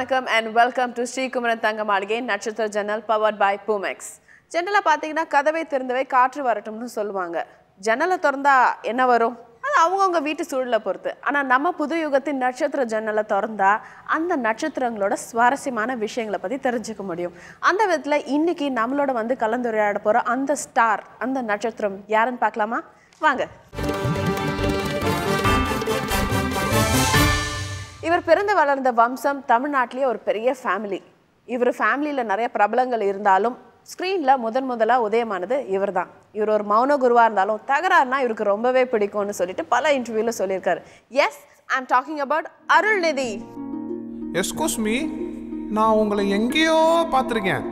வணக்கம் and welcome to Sri Kumaran Thanga மாளிகை நட்சத்திர ஜன்னல் பவர்ட் பை பூமெக்ஸ் ஜன்னலை பார்த்தீங்கன்னா கதவை திறந்தவை காற்று வரட்டும்னு சொல்லுவாங்க. ஜன்னலை திறந்தா என்ன வரும்? அது அவங்கவுங்க வீட்டு சூழலை பொறுத்து. ஆனால் நம்ம புது யுகத்தின் நட்சத்திர ஜன்னலை திறந்தா அந்த நட்சத்திரங்களோட சுவாரஸ்யமான விஷயங்களை பற்றி தெரிஞ்சுக்க முடியும். அந்த விதத்தில் இன்னைக்கு நம்மளோட வந்து கலந்துரையாட போகிற அந்த ஸ்டார் அந்த நட்சத்திரம் யாருன்னு பார்க்கலாமா? வாங்க. இவர் பிறந்து வளர்ந்த வம்சம் தமிழ்நாட்டிலேயே ஒரு பெரிய ஃபேமிலி இவர் ஃபேமிலியில் நிறைய பிரபலங்கள் இருந்தாலும் ஸ்க்ரீனில் முதன் முதலாக உதயமானது இவர் தான் இவர் ஒரு மௌன குருவாக இருந்தாலும் தகராறுனா இவருக்கு ரொம்பவே பிடிக்கும்னு சொல்லிட்டு பல இன்டர்வியூவில் சொல்லியிருக்காரு. Yes I am talking about Arulnithi. Excuse me நான் உங்களை எங்கேயோ பார்த்துருக்கேன்.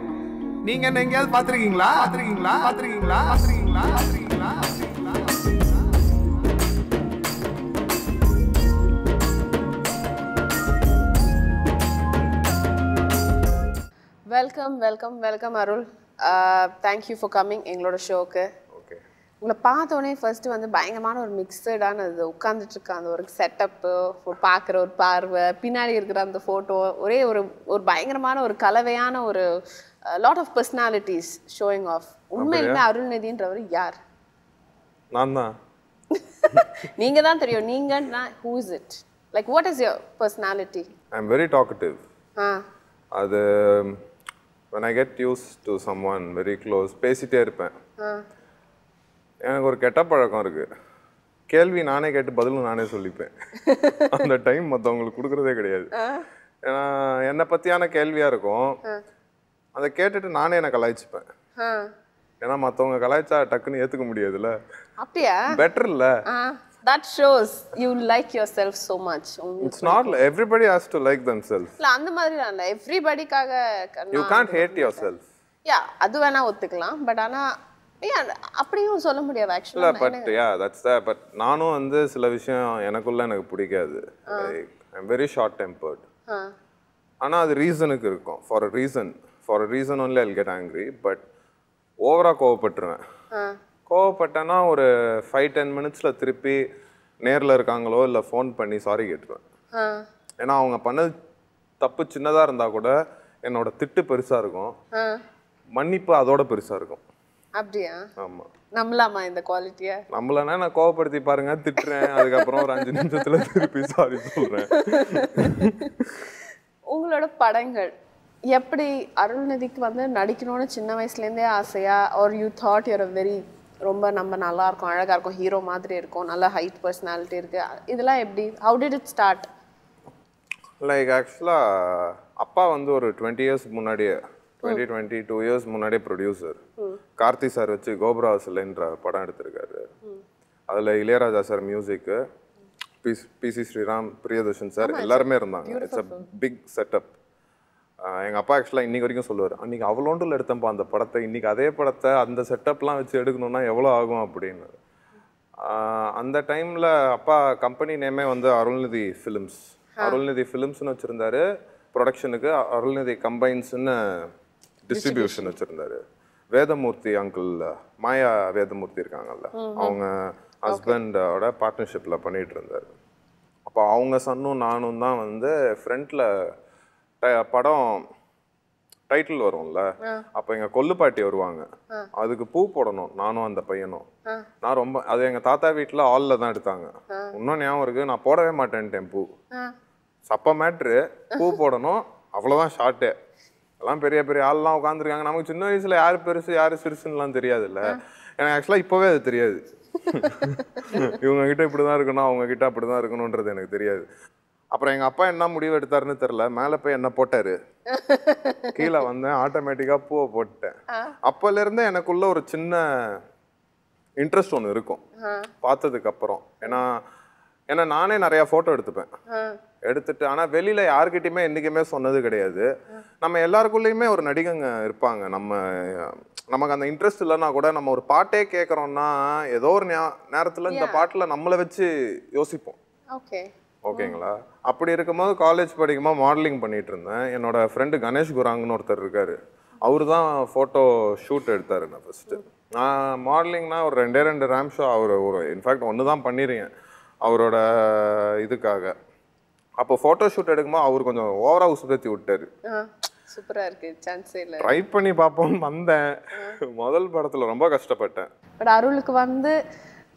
நீங்கள் என்ன எங்கேயாவது பார்த்துருக்கீங்களா? பார்த்துருக்கீங்களா? பார்த்துருக்கீங்களா? பார்த்துருக்கீங்களா? பார்த்துருக்கீங்களா? Welcome welcome welcome Arul thank you for coming எங்களோட ஷோக்கு ஓகே உங்களை பார்த்தோன்னே ஃபர்ஸ்ட் வந்து பயங்கரமான ஒரு மிக்சடான அது உட்காந்துட்டு இருக்க அந்த ஒரு செட்டப்பு ஒரு பார்க்குற ஒரு பார்வை பின்னாடி இருக்கிற அந்த ஃபோட்டோ ஒரே ஒரு ஒரு பயங்கரமான ஒரு கலவையான ஒரு lot of personalities showing off உண்மையிலுமே அருள்நிதின்றவர் யார்? நான் தான். நீங்க தான் தெரியும். நீங்கன்னா who is it like what is your personality I am very talkative ah. அது when I get used to someone very close பேசிட்டே இருப்பேன். எனக்கு ஒரு கெட்ட பழக்கம் இருக்கு. கேள்வி நானே கேட்டு பதிலும் நானே சொல்லிப்பேன். அந்த டைம் மற்றவங்களுக்கு கொடுக்குறதே கிடையாது. ஏன்னா என்னை பற்றியான கேள்வியாக இருக்கும். அதை கேட்டுட்டு நானே என்னை கலாய்ச்சிப்பேன். ஏன்னா மற்றவங்க கலாய்ச்சா டக்குன்னு ஏற்றுக்க முடியாதுல்ல. அப்படியா? பெட்டர் இல்லை. That shows you like yourself so much it's not everybody has to like them self இல்ல அந்த மாதிரி இல்லை. எவ்ரிபடிக்காக you can't hate yourself yeah அது வேணா ஒத்துக்கலாம். பட் ஆனா அப்படியும் சொல்ல முடியாது இல்லை actually but yeah that's the but நானும் வந்து சில விஷயம் எனக்குள்ள எனக்கு பிடிக்காது. ஐம் வெரி ஷார்ட் டெம்பர்ட் ஆனால் அது ரீசனுக்கு இருக்கும். For a reason for a reason only I'll get angry but ஓவராக கோவப்பட்டுருவேன். கோவப்பட்டேன்னா ஒரு ஃபைவ் டென் மினிட்ஸில் திருப்பி நேரில் இருக்காங்களோ இல்லை ஃபோன் பண்ணி சாரி கேட்டுருவேன். ஏன்னா அவங்க பண்ணது தப்பு சின்னதாக இருந்தால் கூட என்னோட திட்டு பெருசாக இருக்கும். மன்னிப்பு அதோட பெருசாக இருக்கும். அப்படியா? ஆமாம் நம்பலாமா இந்த குவாலிட்டிய நம்மளனா நான் கோவப்படுத்தி பாருங்க திட்டுறேன் அதுக்கப்புறம் ஒரு அஞ்சு நிமிஷத்துல திருப்பி சாரி சொல்றேன். உங்களோட படங்கள் எப்படி அருள்நிதிக்கு வந்து நடிக்கணும்னு சின்ன வயசுலேருந்தே ஆசையா? Are you thought your very ரொம்ப நம்ம நல்லா இருக்கும் அழகா இருக்கும் ஹீரோ மாதிரி இருக்கும் நல்ல ஹைட் பர்சனாலிட்டி இருக்கு. இதெல்லாம் எப்படி? How did it start like actually அப்பா வந்து ஒரு டுவெண்ட்டி இயர்ஸ் முன்னாடியே டுவெண்ட்டி டுவெண்ட்டி டூ இயர்ஸ் முன்னாடியே ப்ரொடியூசர் கார்த்தி சார் வச்சு கோபுராசிலன்ற படம் எடுத்திருக்காரு. அதுல Ilaiyaraaja sir music P PC Sreeram Priyadarshan sir எல்லாருமே இருந்தாங்க. இட்ஸ் அ பிக் செட்டப் எங்கள் அப்பா ஆக்சுவலாக இன்னைக்கு வரைக்கும் சொல்லுவார் அன்றைக்கி அவ்வளோண்டில் எடுத்தேன்ப்பா அந்த படத்தை இன்றைக்கி அதே படத்தை அந்த செட்டப்லாம் வச்சு எடுக்கணும்னா எவ்வளோ ஆகும்? அப்படின்னு. அந்த டைமில் அப்பா கம்பெனி நேமே வந்து அருள்நிதி ஃபிலிம்ஸ் அருள்நிதி ஃபிலிம்ஸ்னு வச்சுருந்தாரு ப்ரொடக்ஷனுக்கு அருள்நிதி கம்பைன்ஸ்னு டிஸ்ட்ரிபியூஷன் வச்சுருந்தாரு. வேதமூர்த்தி அங்கிள் மாயா வேதமூர்த்தி இருக்காங்கல்ல அவங்க ஹஸ்பண்டோட பார்ட்னர்ஷிப்பில் பண்ணிட்டு இருந்தார். அப்போ அவங்க சன்னும் நானும் தான் வந்து ஃப்ரண்ட்டில் படம் டைட்டில் வரும்ல அப்போ எங்கள் கொல்லுப்பாட்டி வருவாங்க. அதுக்கு பூ போடணும் நானும் அந்த பையனும். நான் ரொம்ப அது எங்கள் தாத்தா வீட்டில் ஆலில் தான் எடுத்தாங்க. இன்னும் ஞாபகம் இருக்கு நான் போடவே மாட்டேன்ட்டேன் பூ. சப்ப மேட்ரு பூ போடணும் அவ்வளோதான் ஷார்ட்டே எல்லாம் பெரிய பெரிய ஆள்லாம் உட்காந்துருக்காங்க நமக்கு சின்ன வயசுல யார் பெருசு யார் சிறுசுன்னுலாம் தெரியாதுல்ல. எனக்கு ஆக்சுவலாக இப்போவே அது தெரியாது. இவங்க கிட்ட இப்படி தான் இருக்கணும் அவங்க கிட்ட அப்படி தான் இருக்கணுன்றது எனக்கு தெரியாது. அப்புறம் எங்கள் அப்பா என்ன முடிவு எடுத்தாருன்னு தெரில மேலே போய் என்ன போட்டாரு? கீழே வந்தேன். ஆட்டோமேட்டிக்காக பூவை போட்டுட்டேன். அப்போலேருந்தே எனக்குள்ள ஒரு சின்ன இன்ட்ரெஸ்ட் ஒன்று இருக்கும். பார்த்ததுக்கு அப்புறம். ஏன்னா ஏன்னா நானே நிறையா ஃபோட்டோ எடுத்துப்பேன். எடுத்துட்டு ஆனால் வெளியில யாருக்கிட்டையுமே என்றைக்குமே சொன்னது கிடையாது. நம்ம எல்லாருக்குள்ளேயுமே ஒரு நடிகங்க இருப்பாங்க. நம்ம நமக்கு அந்த இன்ட்ரெஸ்ட் இல்லைன்னா கூட நம்ம ஒரு பாட்டே கேட்குறோம்னா ஏதோ ஒரு நேரத்துல இந்த பாட்டில் நம்மளை வச்சு யோசிப்போம். ஓகே ஓகேங்களா? அப்படி இருக்கும்போது காலேஜ் படிக்கும்போது மாடலிங் பண்ணிட்டு இருந்தேன். என்னோட ஃப்ரெண்டு கணேஷ் குராங்னு ஒருத்தர் இருக்காரு. அவர் தான் ஃபோட்டோ ஷூட் எடுத்தாரு நான் ஃபஸ்ட்டு நான் மாடலிங்னா ஒரு ரெண்டே ரெண்டு ரேம் ஷோ அவர் ஒரு இன்ஃபேக்ட் ஒன்று தான் பண்ணிருக்கேன். அவரோட இதுக்காக. அப்போ ஃபோட்டோ ஷூட் எடுக்கும்போது அவர் கொஞ்சம் ஓவரா உசுப்பேத்தி விட்டாரு. சூப்பரா இருக்கு. சான்ஸே இல்லை. ட்ரை பண்ணி பார்ப்போம்னு வந்தேன். முதல் படத்துல ரொம்ப கஷ்டப்பட்டேன். பட் அருளுக்கு வந்து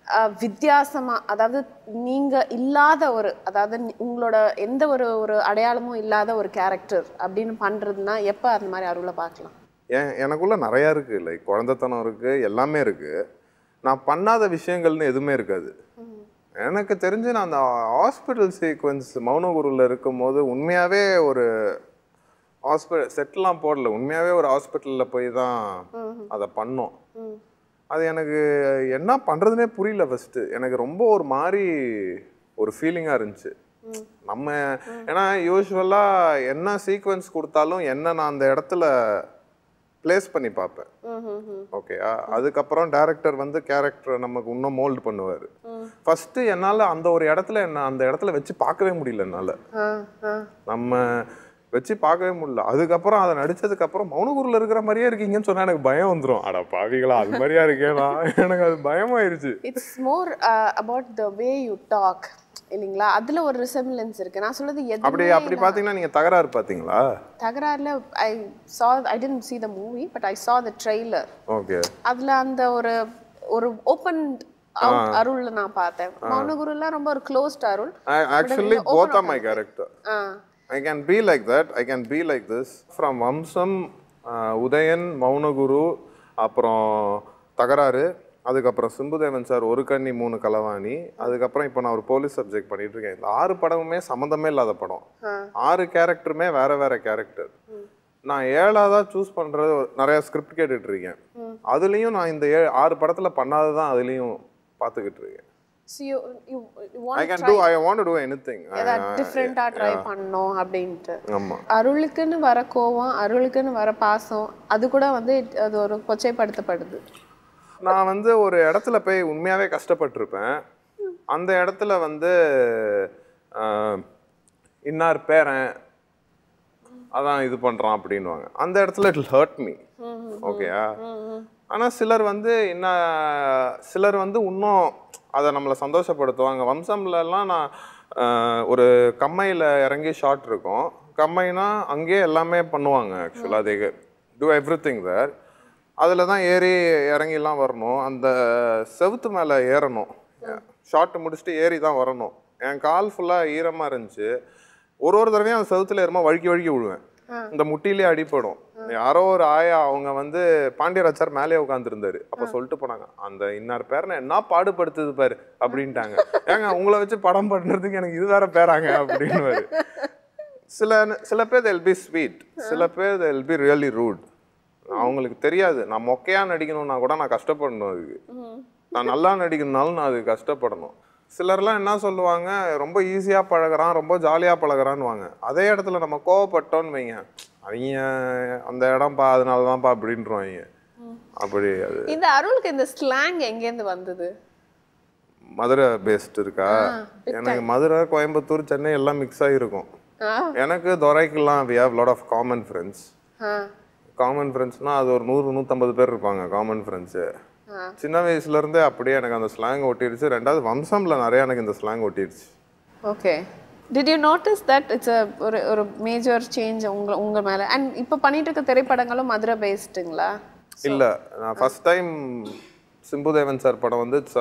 அஹ், வித்தியாசமா அதாவது நீங்க இல்லாத ஒரு அதாவது உங்களோட எந்த ஒரு ஒரு அடையாளமும் இல்லாத ஒரு கேரக்டர் அப்படின்னு பண்றதுன்னா எப்ப அந்த மாதிரி அருளை பார்க்கலாம்? ஏன் எனக்குள்ள நிறையா இருக்கு. லைக் குழந்தைத்தனம் இருக்கு எல்லாமே இருக்கு. நான் பண்ணாத விஷயங்கள்னு எதுவுமே இருக்காது. எனக்கு தெரிஞ்சு நான் அந்த ஹாஸ்பிட்டல் சீக்வன்ஸ் மௌனகுருவில் இருக்கும்போது உண்மையாகவே ஒரு ஹாஸ்பிட்டல் செட்லாம் போடல. உண்மையாகவே ஒரு ஹாஸ்பிட்டலில் போய் தான் அதை பண்ணோம். அது எனக்கு என்ன பண்ணுறதுனே புரியல ஃபஸ்ட்டு எனக்கு ரொம்ப ஒரு மாதிரி ஒரு ஃபீலிங்காக இருந்துச்சு. நம்ம ஏன்னா யூஸ்வலாக என்ன சீக்வன்ஸ் கொடுத்தாலும் என்ன நான் அந்த இடத்துல ப்ளேஸ் பண்ணி பார்ப்பேன். ஓகேயா அதுக்கப்புறம் டேரக்டர் வந்து கேரக்டர் நமக்கு இன்னும் மோல்டு பண்ணுவார். ஃபஸ்ட்டு என்னால் அந்த ஒரு இடத்துல என்ன அந்த இடத்துல வச்சு பார்க்கவே முடியல என்னால். நம்ம வச்சு பார்க்கவே முடியல. அதுக்கப்புறம் அதை நடிச்சதுக்கப்புறம் மௌனகுரில் இருக்கிற மாதிரியே இருக்கீங்கன்னு சொன்னா எனக்கு பயம் வந்துடும் அட பாவிகளா அது மாதிரியா இருக்கேனா எனக்கு அது பயமாயிருச்சு. It's more about the way you talk இல்லைங்களா? அதுல ஒரு ரிசம்பிளன்ஸ் இருக்கு. நான் சொல்றது அப்படி அப்படி பார்த்தீங்கன்னா நீங்கள் தகராறு பார்த்தீங்களா? தகராறுல I saw I didn't see the movie but I saw the trailer. Okay அதுல அந்த ஒரு ஒரு ஓப்பன் அருள்ல நான் பார்த்தேன். மௌனகுருலாம் ரொம்ப ஒரு closed Arul. Actually both are my character ah. I can be like that I can be like this from Vamsam Udhayan Mounaguru அப்புறம் தகராறு அதுக்கப்புறம் சிம்புதேவன் சார் ஒரு கண்ணி மூணு களவாணி அதுக்கப்புறம் இப்போ நான் ஒரு போலீஸ் சப்ஜெக்ட் பண்ணிட்டு இருக்கேன் இந்த ஆறு படமுமே சம்மந்தமே இல்லாத படம். ஆறு கேரக்டருமே வேற வேற கேரக்டர் நான் ஏழாவதா சூஸ் பண்றது ஒரு- நிறைய ஸ்கிரிப்ட் கேட்டுட்டு இருக்கேன் அதுலயும் நான் இந்த ஏ ஆறு படத்துல பண்ணாததான் அதுலயும் பார்த்துக்கிட்டு இருக்கேன் you you want I can do I want to anything ஏதாவது டிஃப்ரெண்டா ட்ரை பண்ணணும் அப்படின்ட்டு. அருளுக்குன்னு வர கோவம் அருளுக்குன்னு வர பாசம் அது கூட வந்து அது ஒரு கொச்சைப்படுத்தப்படுது. நான் வந்து ஒரு இடத்துல போய் உண்மையாவே கஷ்டப்பட்டிருப்பேன். அந்த இடத்துல வந்து இன்னார் பேரன் அதான் இது பண்றான் அப்படின்வாங்க அந்த இடத்துல இட் ஹர்ட் மீ ஓகேயா ஆனா சிலர் வந்து என்ன சிலர் வந்து இன்னும் அதை நம்மளை சந்தோஷப்படுத்துவாங்க வம்சம்லலாம் நான் ஒரு கம்மையில் இறங்கி ஷார்ட் இருக்கும். கம்மைனா அங்கேயே எல்லாமே பண்ணுவாங்க ஆக்சுவலாக அது டூ எவ்ரி திங் தேர் அதில் தான் ஏறி இறங்கிலாம் வரணும். அந்த செவுத்து மேலே ஏறணும். ஷார்ட் முடிச்சுட்டு ஏறி தான் வரணும். என் கால் ஃபுல்லாக ஈரமாக இருந்துச்சு. ஒரு ஒரு தடவையும் அந்த செவுத்துல ஏறுமா வழுக்கி வழுக்கி விழுவேன். இந்த முட்டிலே அடிபடும். யாரோ ஒரு ஆயா அவங்க வந்து பாண்டியராச்சார் மேலே உட்காந்துருந்தாரு அப்போ சொல்லிட்டு போனாங்க அந்த இன்னார் பேரனை என்ன பாடுபடுத்துது பாரு அப்படின்ட்டாங்க. ஏங்க உங்களை வச்சு படம் பண்ணுறதுக்கு எனக்கு இது வேற பேராங்க அப்படின்னு சில சில பேர் தெல் பி ஸ்வீட் சில பேர் தெல் பி ரியலி ரூட் அவங்களுக்கு தெரியாது. நான் மொக்கையா நடிக்கணும்னா கூட நான் கஷ்டப்படணும் அதுக்கு. நான் நல்லா நடிக்கணும்னாலும் நான் அதுக்கு கஷ்டப்படணும். சிலர்லாம் என்ன சொல்லுவாங்க ரொம்ப ஈஸியாக பழகுறான் ரொம்ப ஜாலியாக பழகுறான்னுவாங்க. அதே இடத்துல நம்ம கோவப்பட்டோன்னு வைங்க அவங்க அந்த இடம்ப்பா அதனால தான்ப்பா அப்படின்றவாங்க. அப்படி அது. இந்த அருளுக்கு இந்த ஸ்லாங் எங்கேருந்து வந்தது? மதுரை பேஸ்ட் இருக்கா? எனக்கு மதுரை கோயம்புத்தூர் சென்னை எல்லாம் மிக்ஸ் ஆகிருக்கும் எனக்கு துரைக்கெல்லாம் we have lot of common friends common ஃப்ரெண்ட்ஸ்னால் அது ஒரு நூறு நூற்றம்பது பேர் இருப்பாங்க காமன் ஃப்ரெண்ட்ஸு சின்ன வயசுலேருந்தே அப்படியே எனக்கு அந்த ஸ்லாங் ஒட்டிடுச்சு ரெண்டாவது வம்சம்ல நிறைய எனக்கு இந்த slang ஒட்டிடுச்சு okay. Did you notice that it's a ஒரு ஒரு மேஜர் சேஞ்ச் உங்க உங்க மேல? அண்ட் இப்போ பண்ணிட்டு இருக்க திரைப்படங்களும் மதுரை பேஸ்டுங்களா இல்லை நான் ஃபர்ஸ்ட் டைம் சிம்புதேவன் சார் படம் வந்து இட்ஸ்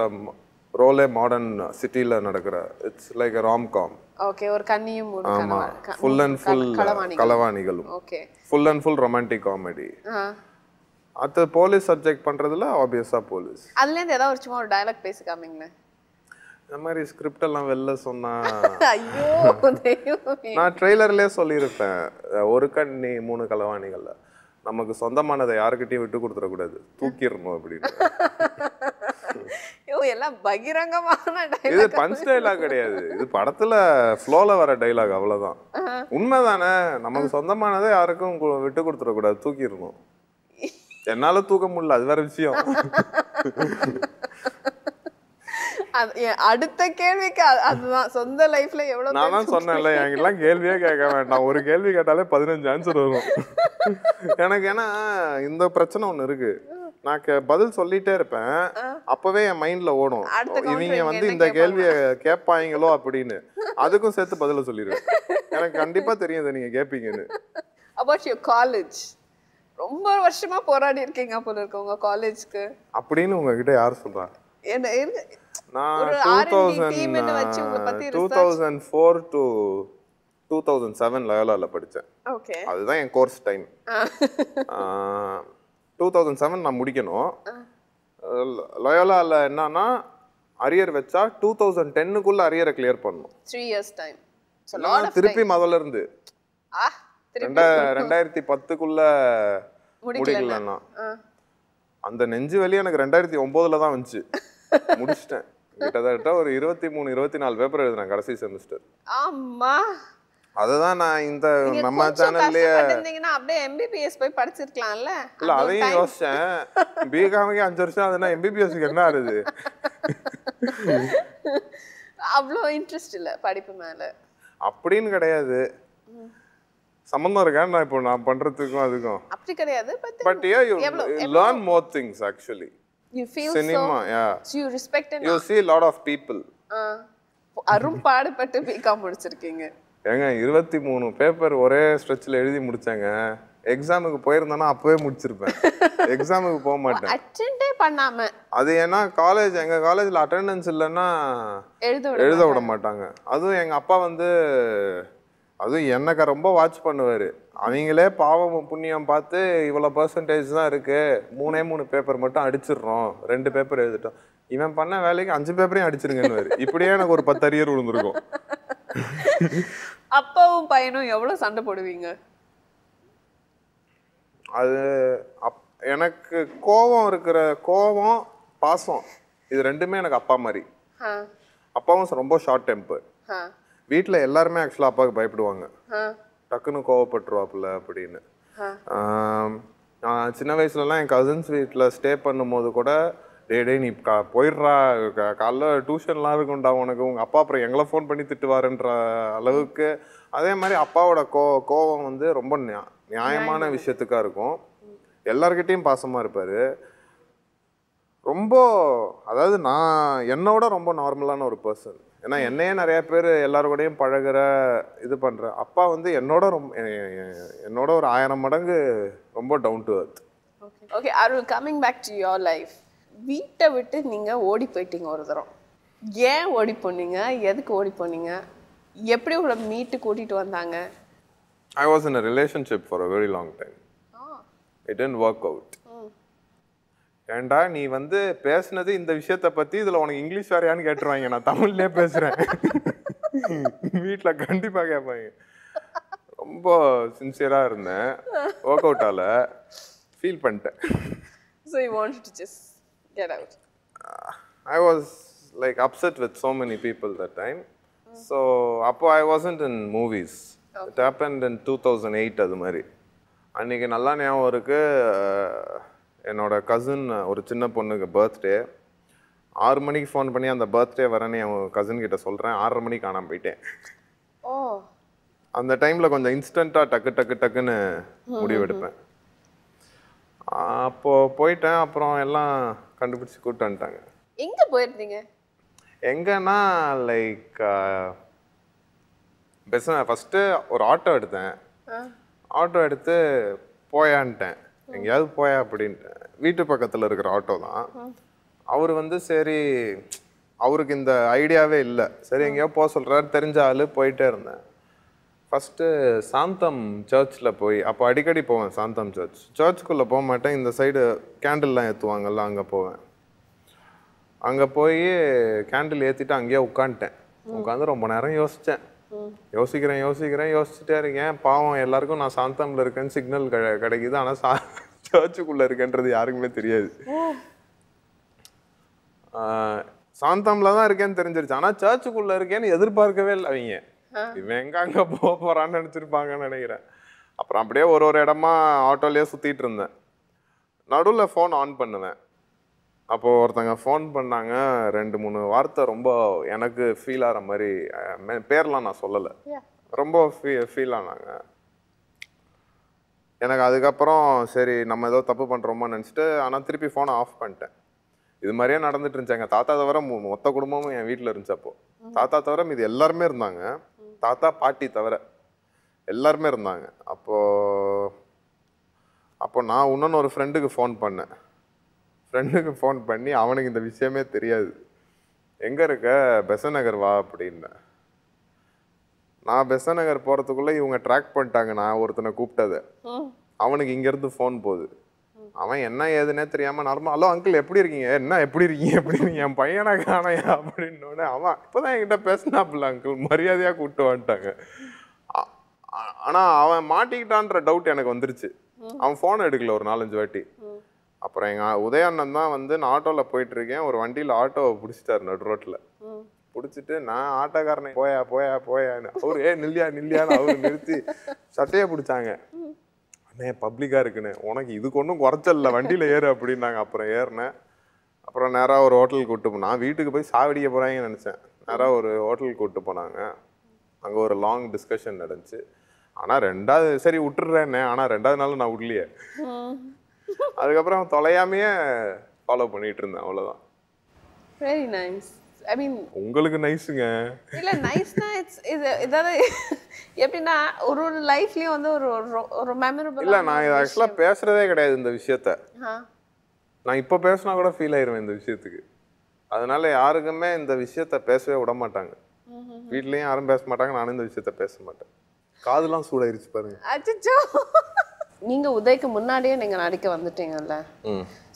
ரோலே மாடர்ன் சிட்டியில் நடக்கிற. It's like rom com okay ஒரு மூணு ஆமாம் full and full. களவாணிகளும் okay. Full and full romantic comedy அடுத்து போலீஸ் சப்ஜெக்ட் பண்ணுறதுல ஆப்வியஸாக போலீஸ் அதுலேருந்து ஏதாவது ஒரு சும்மா ஒரு டயலாக் பேசி காமிங்களேன் இந்த மாதிரி ஸ்கிரிப்ட் எல்லாம் வெளில சொன்னா ஐயோ நான் ட்ரெய்லர்லேயே சொல்லியிருப்பேன். ஒரு கண்ணி மூணு களவாணிகள்ல. நமக்கு சொந்தமானதை யாருக்கிட்டையும் விட்டு கொடுத்துடக்கூடாது. தூக்கிடணும் அப்படின்னு. எல்லாம் பகிரங்கமான இது. பஞ்ச் டைலாக் கிடையாது. இது படத்துல ஃப்ளோல வர டைலாக் அவ்வளவுதான். உண்மைதானே? நமக்கு சொந்தமானதை யாருக்கும் விட்டு கொடுத்துடக்கூடாது. தூக்கிடணும். என்னால தூக்க முடியல அது வேற விஷயம். அடுத்த கேள்விக்கு அது- அதுதான். சொந்த லைஃப்ல எவ்வளவு நான் தான் சொன்னேன்ல என்கிட்டலாம் கேள்வியே கேட்க வேண்டாம். ஒரு கேள்வி கேட்டாலே பதினஞ்சு ஆன்சர் வரும். எனக்கு ஏன்னா இந்த பிரச்சனை ஒன்று இருக்கு. நான் பதில் சொல்லிட்டே இருப்பேன். அப்பவே என் மைண்ட்ல ஓடும். இவங்க வந்து இந்த கேள்வியை கேட்பாங்களோ அப்படின்னு. அதுக்கும் சேர்த்து பதில சொல்லிடுவேன் எனக்கு கண்டிப்பா தெரியும் நீங்க கேட்பீங்கன்னு அபவுட் யுவர் காலேஜ் ரொம்ப வருஷமா போராடி இருக்கீங்க போல இருக்கு உங்க காலேஜ்க்கு. அப்படின்னு உங்ககிட்ட யார் சொல்றா? என்ன என்ன- நான் two thousand four to two thousand seven லயோலாவில் படித்தேன் ஓகே. அதுதான் என் course time two thousand seven நான் முடிக்கணும். லயோலாவில் என்னன்னா அரியர் வச்சா டூ தௌசண்ட் டென்னுக்குள்ள அரியரை கிளியர் பண்ணணும். த்ரீ இயர்ஸ் டைம் திருப்பி முதல்ல இருந்து. ரெண்டாயிரத்தி பத்துக்குள்ள முடிக்கலன்னா. அந்த நெஞ்சு வலி எனக்கு ரெண்டாயிரத்தி ஒம்போதுல தான் வந்துச்சு. முடிச்சிட்டேன். கிட்டத்தட்ட ஒரு இருபத்தி மூணு இருபத்தி நாலு பேப்பர் எழுதினேன் கடைசி செமஸ்டர் ஆமா அதுதான் நான் இந்த நம்ம சேனல்லையே அப்படியே எம்பிபிஎஸ் போய் படிச்சிருக்கலாம்ல. இல்ல அதையும் யோசிச்சேன். பிகாமுக்கே அஞ்சு வருஷம் அதுனா எம்பிபிஎஸ்க்கு என்ன ஆகுது? அவ்வளோ இன்ட்ரெஸ்ட் இல்ல படிப்பு மேல. அப்படின்னு கிடையாது. சம்மந்தம் இருக்கா நான் இப்போ நான் பண்றதுக்கும் அதுக்கும். அப்படி கிடையாது பட் யூ எவ்வளோ learn more things actually you feel cinema yeah you respect you see lot of people அரும்பாடுபட்டு பிகாம் முடிச்சிருக்கீங்க. ஏங்க இருபத்தி மூணு பேப்பர் ஒரே ஸ்ட்ரெச்சில் எழுதி முடிச்சாங்க. எக்ஸாமுக்கு போயிருந்தேன்னா அப்பவே முடிச்சிருப்பேன். எக்ஸாமுக்கு போக மாட்டேன். அட்டெண்டே பண்ணாம. அது ஏன்னா காலேஜ் எங்க காலேஜ்ல அட்டெண்டன்ஸ் இல்லைன்னா எழுத விட மாட்டாங்க. அதுவும் எங்க அப்பா வந்து அதுவும் எனக்கு ரொம்ப வாட்ச் பண்ணுவாரு. அவங்களே பாவம் புண்ணியம் பார்த்து இவ்வளோ பர்சன்டேஜ் தான் இருக்கு. மூணே மூணு பேப்பர் மட்டும் அடிச்சிடுறோம். ரெண்டு பேப்பர் எழுதிட்டோம். இவன் பண்ண வேலைக்கு அஞ்சு பேப்பரையும் அடிச்சிருங்கன்னு இப்படியே எனக்கு ஒரு பத்து அரியர் விழுந்திருக்கும். அப்பாவும் பையனும் எவ்வளவு சண்டை போடுவீங்க? அது அப் எனக்கு கோபம் இருக்கிற கோபம் பாசம் இது ரெண்டுமே எனக்கு அப்பா மாதிரி. அப்பாவும் ரொம்ப ஷார்ட் டெம்பர் வீட்டில் எல்லாருமே ஆக்சுவலாக அப்பாவுக்கு பயப்படுவாங்க. டக்குன்னு கோவப்பட்டுருவாப்புல அப்படின்னு. நான் சின்ன வயசுலலாம் என் கசின்ஸ் வீட்டில் ஸ்டே பண்ணும்போது கூட டேய் டேய் நீ கா போயிடுறா காலைல டியூஷன்லாம் இருக்கும்டா உனக்கு. உங்கள் அப்பா அப்புறம் எங்களை ஃபோன் பண்ணி திட்டுவாருன்ற அளவுக்கு. அதே மாதிரி அப்பாவோட கோ கோவம் வந்து ரொம்ப நியா- நியாயமான விஷயத்துக்கா இருக்கும். எல்லார்கிட்டயும் பாசமாக இருப்பார். ரொம்ப அதாவது நான் என்னோட ரொம்ப நார்மலான ஒரு பர்சன் ஏன்னா என்னையே நிறைய பேர் எல்லாரோடையும் பழகுற இது பண்ற. அப்பா வந்து என்னோட ரொம்ப என்னோட ஒரு ஆயிரம் மடங்கு ரொம்ப down to earth okay Arul coming back to your life வீட்டை விட்டு நீங்க ஓடி போயிட்டீங்க ஒரு தரம். ஏன் ஓடி போனீங்க? எதுக்கு ஓடி போனீங்க? எப்படி உங்களை மீட்டு கூட்டிட்டு வந்தாங்க? I was in a relationship for a very long time it didn't work out ஏன்டா நீ வந்து பேசுனது இந்த விஷயத்த பத்தி இதுல உனக்கு இங்கிலீஷ் வேறையான்னு கேட்டுருவாங்க. நான் தமிழ்லயே பேசுறேன். வீட்ல கண்டிப்பா கேட்பாங்க. ரொம்ப சின்சியரா இருந்தேன். ஒர்க் அவுட் ஆல ஃபீல் பண்ணிட்டேன். So you want to just get out I was like upset with so many people that time. So அப்போ I wasn't in movies. It happened in 2008 அது மாதிரி. அன்னைக்கு நல்லா ஞாபகம் இருக்கு. அஹ், என்னோட கசின் ஒரு சின்ன பொண்ணுக்கு பர்த்டே ஆறு மணிக்கு ஃபோன் பண்ணி அந்த பர்த்டே வரேன்னு என் கசின் கிட்ட சொல்கிறேன் ஆறரை மணிக்கு காணாம போயிட்டேன். ஓ. அந்த டைமில் கொஞ்சம் இன்ஸ்டண்ட்டாக டக்கு டக்கு டக்குன்னு முடிவெடுப்பேன் அப்போ போயிட்டேன். அப்புறம் எல்லாம் கண்டுபிடிச்சி கூப்பிட்டு வந்துட்டாங்க. எங்க போயிருந்தீங்க? எங்கன்னா லைக் பெச ஃபஸ்ட்டு ஒரு ஆட்டோ எடுத்தேன். ஆட்டோ எடுத்து போயான்ட்டேன். எங்கேயாவது போயா அப்படின்ட்டேன் வீட்டு பக்கத்தில் இருக்கிற ஆட்டோ தான். அவர் வந்து சரி அவருக்கு இந்த ஐடியாவே இல்லை. சரி எங்கேயோ போக சொல்கிறாரு தெரிஞ்ச ஆள் போயிட்டே இருந்தேன். ஃபஸ்ட்டு சாந்தம் சர்ச்சில் போய் அப்போ அடிக்கடி போவேன் சாந்தம் சர்ச் சர்ச்சுக்குள்ளே போக மாட்டேன். இந்த சைடு கேண்டில்லாம் ஏற்றுவாங்கல்ல அங்கே போவேன். அங்கே போய் கேண்டில் ஏற்றிட்டு அங்கேயே உட்காந்துட்டேன். உட்காந்து ரொம்ப நேரம் யோசித்தேன் யோசிக்கிறேன் யோசிக்கிறேன். யோசிச்சுட்டே இருக்கேன். பாவம் எல்லாருக்கும் நான் சாந்தமில் இருக்கேன்னு சிக்னல் கிடைக்குது. ஆனால் சா சர்ச்சுக்குள்ளே இருக்கேன்றது யாருக்குமே தெரியாது. சாந்தம்ல தான் இருக்கேன்னு தெரிஞ்சிருச்சு. ஆனால் சர்ச்சுக்குள்ளே இருக்கேன்னு எதிர்பார்க்கவே இல்லை அவங்க. இவன் எங்க அங்கே போக போகிறான்னு நினச்சிருப்பாங்கன்னு நினைக்கிறேன். அப்புறம் அப்படியே ஒரு ஒரு இடமா ஆட்டோலயே சுற்றிட்டு இருந்தேன். நடுவில் ஃபோன் ஆன் பண்ணுவேன். அப்போ ஒருத்தங்க ஃபோன் பண்ணாங்க ரெண்டு மூணு வார்த்தை ரொம்ப எனக்கு ஃபீல் ஆகிற மாதிரி பேர்லாம் நான் சொல்லலை. ரொம்ப ஃபீ ஃபீல் ஆனாங்க. எனக்கு அதுக்கப்புறம் சரி நம்ம ஏதோ தப்பு பண்ணுறோமோ நினச்சிட்டு ஆனால் திருப்பி ஃபோனை ஆஃப் பண்ணிட்டேன். இது மாதிரியே நடந்துட்டு இருந்துச்சு. எங்கள் தாத்தா தவிர மொத்த குடும்பமும் என் வீட்டில் இருந்துச்சு அப்போ தாத்தா தவிர மீது எல்லாருமே இருந்தாங்க. தாத்தா பாட்டி தவிர எல்லாருமே இருந்தாங்க. அப்போ அப்போ நான் இன்னொன்று ஒரு ஃப்ரெண்டுக்கு ஃபோன் பண்ணேன். ஃப்ரெண்டுக்கு ஃபோன் பண்ணி அவனுக்கு இந்த விஷயமே தெரியாது. எங்கே இருக்க? பெசநகர் வா அப்படின்னேன் நான் பெசநகர் போகிறதுக்குள்ளே இவங்க ட்ராக் பண்ணிட்டாங்க. நான் ஒருத்தனை கூப்பிட்டதை. அவனுக்கு இங்கேருந்து ஃபோன் போகுது. அவன் என்ன ஏதுன்னே தெரியாமல் நார்மல் ஹலோ அங்கிள் எப்படி இருக்கீங்க? என்ன எப்படி இருக்கீங்க? எப்படி இருக்கீங்க என் பையனை காணையா? அப்படின்னோடனே அவன் இப்போதான் என்கிட்ட பேசினாப்புல அங்கிள் மரியாதையாக கூப்பிட்டு வந்துட்டாங்க. ஆ- ஆ- ஆனா அவன் மாட்டிக்கிட்டான்ற டவுட் எனக்கு வந்துருச்சு. அவன் ஃபோன் எடுக்கல ஒரு நாலஞ்சு வாட்டி. அப்புறம் எங்க உதயாண்ணன் தான் வந்து நான் ஆட்டோவில் போயிட்டு இருக்கேன் ஒரு வண்டியில் ஆட்டோவை பிடிச்சிட்டாரு நடு ரோட்டில் பிடிச்சிட்டு நான் ஆட்டோக்காரனை போயா போயா போயான்னு அவரு ஏ நில்லியா நில்லியான்னு அவரு நிறுத்தி சட்டையை பிடிச்சாங்க. அண்ணே பப்ளிக்காக இருக்குண்ணே உனக்கு இதுக்கு ஒன்றும் குறைச்சல்ல. வண்டியில் ஏறு அப்படின்னாங்க. அப்புறம் ஏறினேன். அப்புறம் நேராக ஒரு ஹோட்டலுக்கு கூப்பிட்டு போ- நான் வீட்டுக்கு போய் சாவடிக்க போகிறாங்கன்னு நினச்சேன். நேராக ஒரு ஹோட்டலுக்கு கூப்பிட்டு போனாங்க. அங்கே ஒரு லாங் டிஸ்கஷன் நடந்துச்சு. ஆனால் ரெண்டாவது சரி விட்டுடுறேன்னே ஆனால் ரெண்டாவது நாள் நான் விடலையே. அதுக்கப்புறம் தொலையாமையே ஃபாலோ பண்ணிட்டு இருந்தேன் அவ்வளோதான் வெரி நைஸ் ஐ மீன் உங்களுக்கு நைஸுங்க இல்ல நைஸ்னா இட்ஸ் இது இதாவது எப்படின்னா ஒரு ஒரு லைஃப்லயும் வந்து ஒரு ஒரு- மெமரபிள் இல்லை நான் இது ஆக்சுவலாக பேசுகிறதே கிடையாது இந்த விஷயத்த. நான் இப்போ பேசினா கூட ஃபீல் ஆயிருவேன் இந்த விஷயத்துக்கு. அதனால யாருக்குமே இந்த விஷயத்த பேசவே விட மாட்டாங்க. வீட்லயும் யாரும் பேச மாட்டாங்க நானும் இந்த விஷயத்த பேச மாட்டேன். காதுலாம் சூடாயிருச்சு பாருங்க. அச்சோ நீங்க உதய்க்கு முன்னாடியே நீங்க நடிக்க வந்துட்டீங்கல்ல.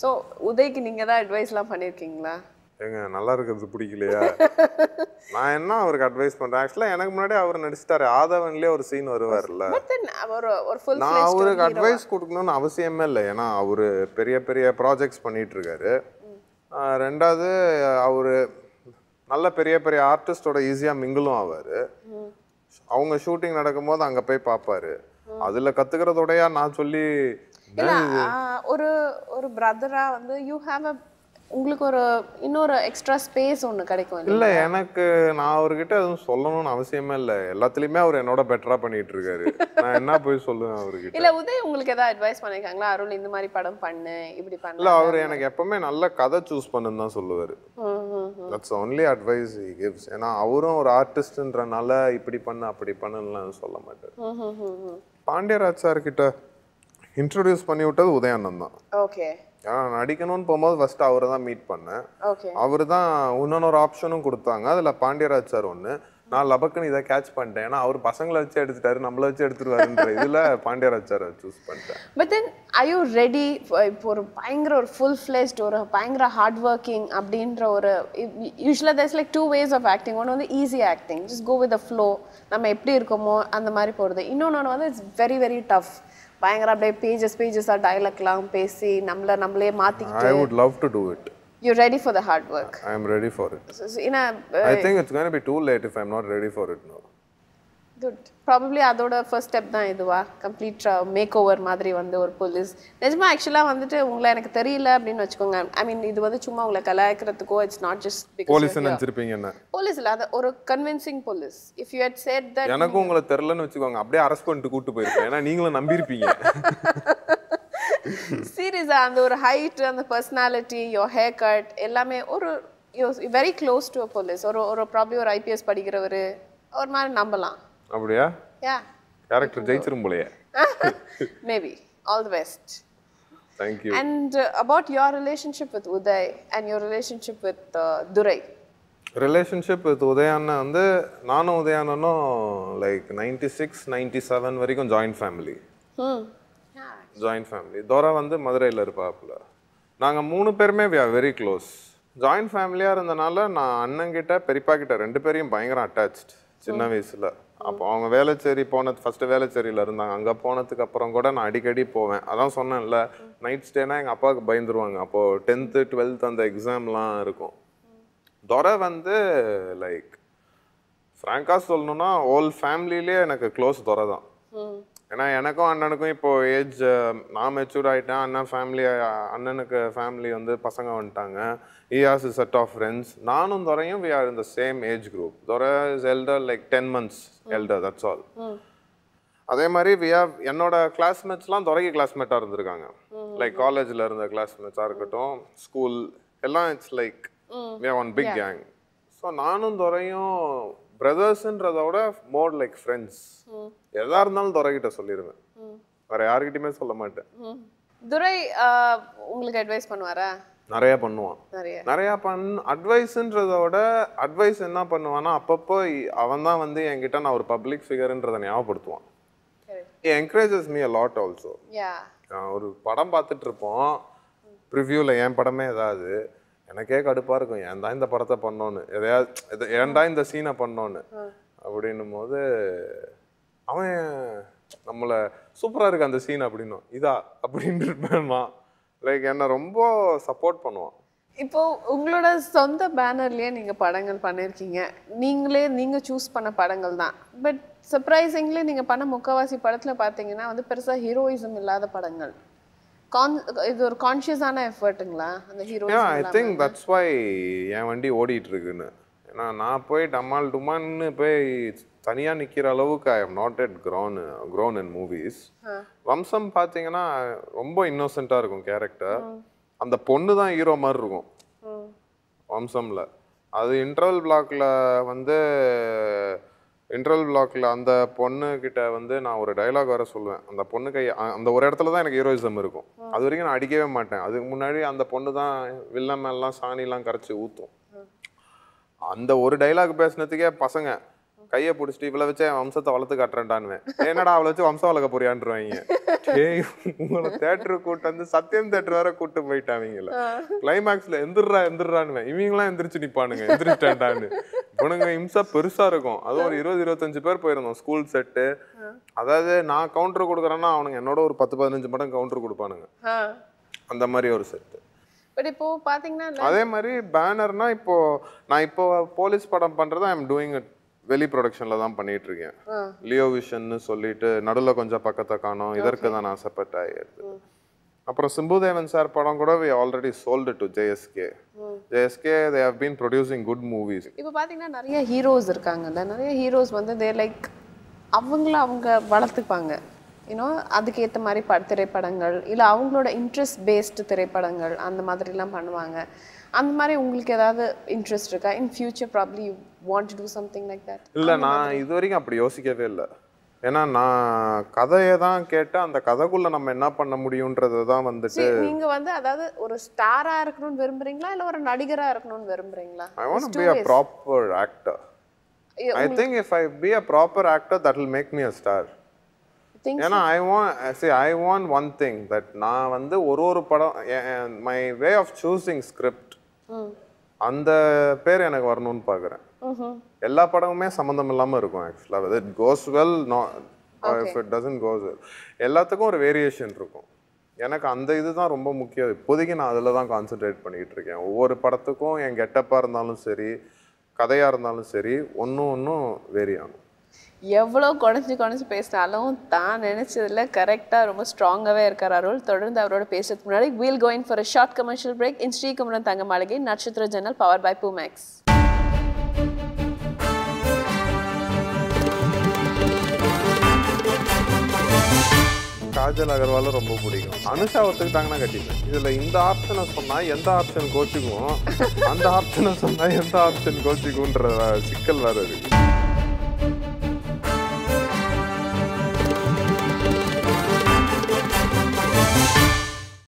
சோ உதய்க்கு நீங்க தான் அட்வைஸ்லாம் பண்ணிருக்கீங்களா? ஏங்க நல்லா இருக்கிறது பிடிக்கலையா? நான் என்ன அவருக்கு அட்வைஸ் பண்றேன்? ஆக்சுவலாக எனக்கு முன்னாடி அவர் நடிச்சிட்டாரு. ஆதவன்லயே ஒரு சீன் வருவார்ல. பட் தென் ஒரு ஒரு ஃபுல் நான் அவருக்கு அட்வைஸ் கொடுக்கணும்னு அவசியமே இல்லை. ஏன்னா அவரு பெரிய பெரிய ப்ராஜெக்ட்ஸ் பண்ணிட்டு இருக்காரு ரெண்டாவது அவரு நல்ல பெரிய பெரிய ஆர்டிஸ்டோட ஈஸியாக மிங்கிளும் ஆவார் அவங்க ஷூட்டிங் நடக்கும்போது அங்கே போய் பார்ப்பாரு அதில் கற்றுக்கிறதோடையா நான் சொல்லி இல்ல ஒரு ஒரு பிரதரா வந்து யூ ஹேவ் அ உங்களுக்கு ஒரு இன்னொரு எக்ஸ்ட்ரா ஸ்பேஸ் ஒன்னு கிடைக்கும்? இல்லை எனக்கு நான் அவர்கிட்ட எதுவும் சொல்லணும்னு அவசியமே இல்லை. எல்லாத்துலேயுமே அவர் என்னோட பெட்டராக பண்ணிட்டு இருக்காரு நான் என்ன போய் சொல்லுவேன் அவர்கிட்ட? இல்ல உதய் உங்களுக்கு ஏதாவது அட்வைஸ் பண்ணிருக்காங்களா? அருள் இந்த மாதிரி படம் பண்ணு இப்படி இல்லை பண்ணல அவர் எனக்கு எப்பவுமே நல்ல கதை சூஸ் பண்ணுன்னு தான் சொல்லுவார். That's only advice he gives ஏன்னா அவரும் ஒரு ஆர்டிஸ்ட்ன்றனால இப்படி பண்ணு அப்படி பண்ணுலாம் சொல்ல மாட்டார். பாண்டியராஜ் சார் கிட்ட இன்ட்ரடியூஸ் பண்ணி விட்டது உதயானந்த் தான். ஓகே ஏன்னா நடிக்கணும்னு போகும்போது ஃபர்ஸ்ட் அவரை தான் மீட் பண்ணேன். அவர் தான் இன்னொரு ஆப்ஷனும் கொடுத்தாங்க. அதில் பாண்டியராஜ் சார் ஒன்று நான் லபக்குன்னு இதை கேட்ச் பண்ணிட்டேன். ஏன்னா அவர் பசங்களை வச்சு எடுத்துட்டாரு நம்மளை வச்சு எடுத்துருவாருன்ற இதில் பாண்டியராஜ் சாரை சூஸ் பண்ணிட்டேன் but then I you ready இப்போ ஒரு பயங்கர ஒரு ஃபுல் ஃப்ளெஸ்ட் ஒரு பயங்கர ஹார்ட் ஒர்க்கிங் அப்படின்ற ஒரு யூஸ்வலாக there's like two ways of acting ஒன்று வந்து easy acting just go with flow நம்ம எப்படி இருக்கோமோ அந்த மாதிரி போகிறது இன்னொன்று வந்து இட்ஸ் வெரி வெரி டஃப் பயங்கர அப்படியே பேஜஸ் பேஜஸாக டைலாக்லாம் பேசி நம்மளை நம்மளே ஐ மாற்றிக்கிட்டு would love to do it you ready for the hard work I am ready for it ஏன்னா I think it's going to be too late if I'm not ready for it now. Good probably அதோட first step தான் இதுவா? Complete make over மாதிரி வந்து ஒரு police நிஜமா ஆக்சுவலாக வந்துட்டு உங்களை எனக்கு தெரியல அப்படின்னு வச்சுக்கோங்க. ஐ மீன் இது வந்து சும்மா உங்களை கலாய்க்கிறதுக்கோ இட்ஸ் நாட் ஜஸ்ட் போலீஸ் நினைச்சிருப்பீங்க என்ன? போலீஸ் இல்லை அது ஒரு convincing police if you had said that எனக்கும் உங்களை தெரிலன்னு வச்சுக்கோங்க. அப்படியே அரெஸ்ட் பண்ணிட்டு கூட்டு போயிருப்பேன். ஏன்னா நீங்களும் நம்பியிருப்பீங்க. சீரியஸா அந்த ஒரு ஹைட் அந்த பர்சனாலிட்டி யோர் ஹேர் கட் எல்லாமே ஒரு வெரி க்ளோஸ் டு போலீஸ் ஒரு ஒரு ப்ராப்ளி ஒரு ஐபிஎஸ் படிக்கிறவர். ஒரு மாதிரி நம்பலாம். அப்படியா? யா கேரக்டர் ஜெயிச்சிரும் போலயே. Maybe all the best thank you And uh, about your relationship with Uday and your relationship with uh, Durai. Relationship with உதயாண்ணன் வந்து நானும் உதயானனும் like ninety six ninety seven வரைக்கும் ஜாயின்ட் ஃபேமிலி. ஜாயின்ட் ஃபேமிலி தோரா வந்து மதுரையில் இருப்பாப்புல. நாங்கள் மூணு பேருமே we are very close joint ஃபேமிலியாக இருந்தனால நான் அண்ணங்கிட்ட பெரியப்பா கிட்ட ரெண்டு பேரையும் பயங்கர அட்டாச்ட் சின்ன வயசில். அப்போ அவங்க வேலைச்சேரி போனது ஃபஸ்ட்டு வேலைச்சேரியில் இருந்தாங்க. அங்கே போனதுக்கு அப்புறம் கூட நான் அடிக்கடி போவேன். அதான் சொன்னேன்ல நைட் ஸ்டேனா எங்கள் அப்பாவுக்கு பயந்துருவாங்க. அப்போது டென்த்து டுவெல்த் அந்த எக்ஸாம்லாம் இருக்கும். துரை வந்து லைக் ஃப்ராங்காக சொல்லணும்னா ஹோல் ஃபேமிலியிலே எனக்கு க்ளோஸ் துரை தான். ஏன்னா எனக்கும் அண்ணனுக்கும் இப்போ ஏஜ் நான் மெச்சூர் ஆகிட்டேன் அண்ணன் ஃபேமிலி அண்ணனுக்கு ஃபேமிலி வந்து பசங்க வந்துட்டாங்க. Has a set of friends நானும் துரையும் வி ஆர் இந்த same age group Durai is elder like ten months elder that's all அதே மாதிரி we have என்னோட கிளாஸ்மேட்ஸ்லாம் துறைக்கு கிளாஸ்மேட்டாக இருந்திருக்காங்க. லைக் காலேஜில் இருந்த கிளாஸ்மேட்ஸாக இருக்கட்டும் ஸ்கூல் எல்லாம் it's like we have one big gang so நானும் துறையும் பிரதர்ஸ்ன்றத விட மோர் லைக் ஃப்ரெண்ட்ஸ் எதா இருந்தாலும் துறைகிட்ட சொல்லிடுவேன் வேற யாருக்கிட்டையுமே சொல்ல மாட்டேன். துரை உங்களுக்கு அட்வைஸ் பண்ணுவாரா? நிறைய பண்ணுவான். நிறைய. பண் அட்வைஸ்ன்றத விட அட்வைஸ் என்ன பண்ணுவான்னா அப்பப்போ அவன் தான் வந்து என்கிட்ட நான் ஒரு பப்ளிக் ஃபிகர்ன்றதை ஞாபகப்படுத்துவான். Encourages me a lot also ஒரு படம் பார்த்துட்டு இருப்போம். ப்ரிவ்யூவில் என் படமே ஏதாவது. எனக்கே கடுப்பாக இருக்கும். ஏன் தான் இந்த படத்தை பண்ணோன்னு? எதையாவது ஏன்டா இந்த சீனை பண்ணோன்னு? அப்படின்னும் போது அவன் நம்மளை சூப்பராக இருக்கு அந்த சீன் அப்படின்னும். இதா? இருப்பேன்மா. லைக் என்னை ரொம்ப சப்போர்ட் பண்ணுவான். இப்போ உங்களோட சொந்த பேனர்லயே நீங்க படங்கள் பண்ணிருக்கீங்க. நீங்களே நீங்க சூஸ் பண்ண படங்கள் தான். பட் சர்ப்ரைசிங்லி நீங்க பண்ண முக்கவாசி படத்துல பாத்தீங்கன்னா வந்து பெருசா ஹீரோயிசம் இல்லாத படங்கள். கான் இது ஒரு கான்ஷியஸான எஃபர்ட்டுங்களா அந்த ஏன் ஐ திங்க் தட்ஸ் வை என் வண்டி ஓடிட்டு இருக்குன்னு ஏன்னா நான் போய் டமால் டுமான்னு போய் தனியாக நிற்கிற அளவுக்கு I am not yet grown grown in movies Vamsam பார்த்தீங்கன்னா ரொம்ப இன்னோசென்ட்டாக இருக்கும் கேரக்டர் அந்த பொண்ணு தான் ஹீரோ மாதிரி இருக்கும். வம்சம்ல. அது இன்டர்வல் பிளாக்ல வந்து இன்டர்வல் பிளாக்ல அந்த பொண்ணு கிட்ட வந்து நான் ஒரு டைலாக் வேற சொல்லுவேன். அந்த பொண்ணு கை அந்த ஒரு இடத்துல தான் எனக்கு ஹீரோயிசம் இருக்கும். அது வரைக்கும் நான் அடிக்கவே மாட்டேன். அதுக்கு முன்னாடி அந்த பொண்ணு தான் வில்ல மேலாம் சாணிலாம் கரைச்சி ஊத்தும். அந்த ஒரு டைலாக் பேசுனதுக்கே பசங்க கையை பிடிச்சிட்டு இவ்வளோ வச்சு என் வம்சத்தை வளர்த்து காட்டுறேன்டானுவேன் என்னடா அவளை வச்சு வம்சம் வளர்க்க போறியான்றாங்க டேய் உங்களை தேட்டரு கூட்டு வந்து சத்தியம் தேட்டர் வேற கூட்டு போயிட்டாவீங்கள கிளைமேக்ஸ்ல எந்திரா எந்திரானுவேன் இவங்களாம் எந்திரிச்சு நிப்பானுங்க. எந்திரிச்சிட்டேன்டான்னு. இவனுங்க இம்சா பெருசா இருக்கும். அதுவும் ஒரு இருபது இருபத்தஞ்சு பேர் போயிருந்தோம் ஸ்கூல் செட்டு அதாவது நான் கவுண்டர் கொடுக்குறேன்னா அவனுங்க என்னோட ஒரு பத்து பதினஞ்சு மடம் கவுண்டர் கொடுப்பானுங்க. அந்த மாதிரி ஒரு செட்டு பட் இப்போ பாத்தீங்கன்னா அதே மாதிரி பேனர்னா இப்போ நான் இப்போ போலீஸ் படம் பண்றது ஐ எம் டூயிங் வெளி ப்ரொடக்ஷன்ல தான் பண்ணிட்டு இருக்கேன் லியோ விஷன்னு சொல்லிட்டு நடுவுல கொஞ்சம் பக்கத்தை காணோம். இதற்கு தான் ஆசைப்பட்ட எடுத்து அப்புறம் சிம்புதேவன் சார் படம் கூட we already sold to JSK JSK they have been producing good movies இப்போ பார்த்தீங்கன்னா நிறைய ஹீரோஸ் இருக்காங்கல்ல. நிறைய ஹீரோஸ் வந்து தே லைக் அவங்கள அவங்க வளர்த்துப்பாங்க. யூனோ அதுக்கேற்ற மாதிரி ப திரைப்படங்கள் இல்லை அவங்களோட இன்ட்ரெஸ்ட் பேஸ்டு திரைப்படங்கள் அந்த மாதிரிலாம் பண்ணுவாங்க. அந்த மாதிரி உங்களுக்கு ஏதாவது இன்ட்ரெஸ்ட் இருக்கா? In future probably you want to do something like that இல்ல நான் இது வரைக்கும் அப்படி யோசிக்கவே இல்லை. ஏன்னா நான் கதையை தான் கேட்டு அந்த கதைக்குள்ள நம்ம என்ன பண்ண முடியுன்றதை தான் வந்துட்டு நீங்க வந்து அதாவது ஒரு ஸ்டாரா இருக்கணும்னு விரும்புறீங்களா? இல்ல ஒரு நடிகரா இருக்கணும்னு விரும்புறீங்களா? I want be a proper actor I think if I be a proper actor that will make me a star Think ஏன்னா I want see I want one thing that நான் வந்து ஒரு ஒரு படம் my way of choosing script அந்த பேர் எனக்கு வரணும்னு பார்க்குறேன் எல்லா படமுமே சம்மந்தம் இல்லாமல் இருக்கும் ஆக்சுவலாக it goes well no if it doesn't goes well எல்லாத்துக்கும் ஒரு வேரியேஷன் இருக்கும். எனக்கு அந்த இதுதான் ரொம்ப முக்கியம். இப்போதைக்கு நான் அதில் தான் கான்சென்ட்ரேட் பண்ணிக்கிட்டு இருக்கேன். ஒவ்வொரு படத்துக்கும் என் கெட்டப்பாக இருந்தாலும் சரி கதையாக இருந்தாலும் சரி ஒன்றும் ஒன்றும் வேரி ஆகும். எவ்வளோ குறைஞ்சி குறைஞ்சி பேசினாலும் தான் நினைச்சதுல கரெக்டாக ரொம்ப ஸ்ட்ராங்காகவே இருக்கார் அருள். தொடர்ந்து அவரோட பேசுறதுக்கு முன்னாடி we'll going for a short commercial break in Sreekumaran Thanga Maaligai Natchathira Jannal power by Boomax Kajal அகர்வால ரொம்ப பிடிக்கும். அனுஷா ஒத்துக்கிட்டாங்கன்னா கட்டிப்பேன். இதுல இந்த ஆப்ஷனை சொன்னா எந்த ஆப்ஷன் கோச்சிக்கும் அந்த ஆப்ஷனை சொன்னா எந்த ஆப்ஷன் கோச்சிக்கும்ன்ற சிக்கல் வேற இருக்கு.